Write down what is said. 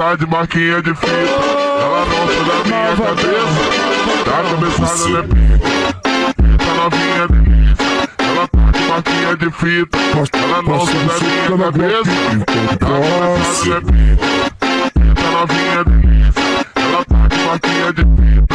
tá de marquinha de fita. Ela é não sai da minha cabeça. Tá começando a pinta? Pinta tá novinha delícia. Ela é é tá de marquinha de fita. Ela não sai da minha cabeça. Tá começando a pinta? Pinta novinha delícia. Ela tá de marquinha de fita.